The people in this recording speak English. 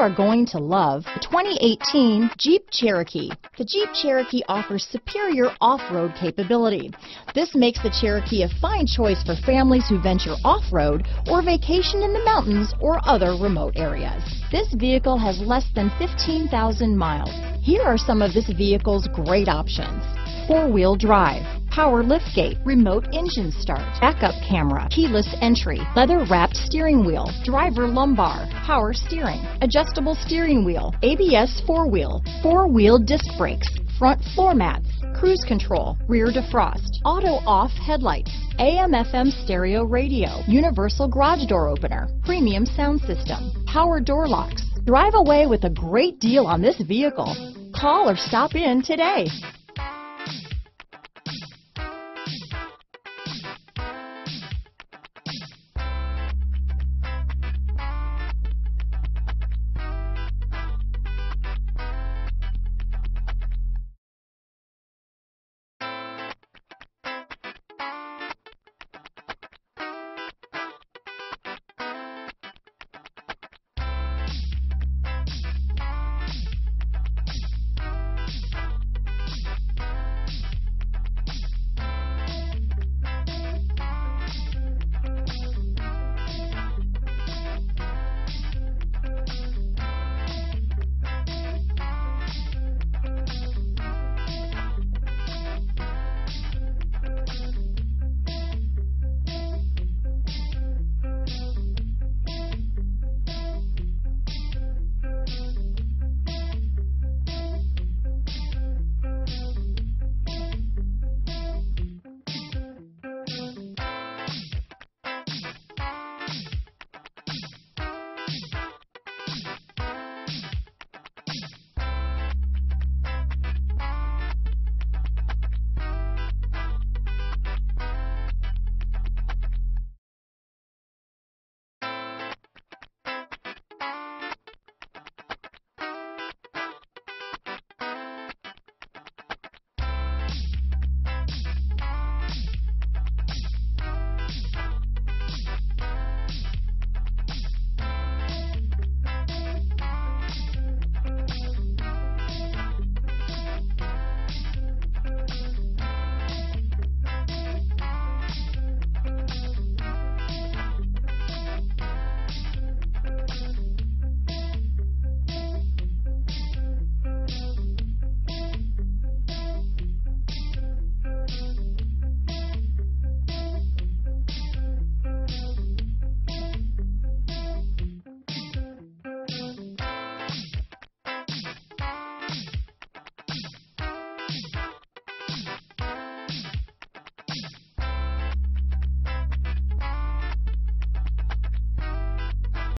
are going to love the 2018 Jeep Cherokee. The Jeep Cherokee offers superior off-road capability. This makes the Cherokee a fine choice for families who venture off-road or vacation in the mountains or other remote areas. This vehicle has less than 15,000 miles. Here are some of this vehicle's great options. Four-wheel drive, power liftgate, remote engine start, backup camera, keyless entry, leather wrapped steering wheel, driver lumbar, power steering, adjustable steering wheel, ABS four-wheel, four-wheel disc brakes, front floor mats, cruise control, rear defrost, auto off headlights, AM FM stereo radio, universal garage door opener, premium sound system, power door locks. Drive away with a great deal on this vehicle. Call or stop in today.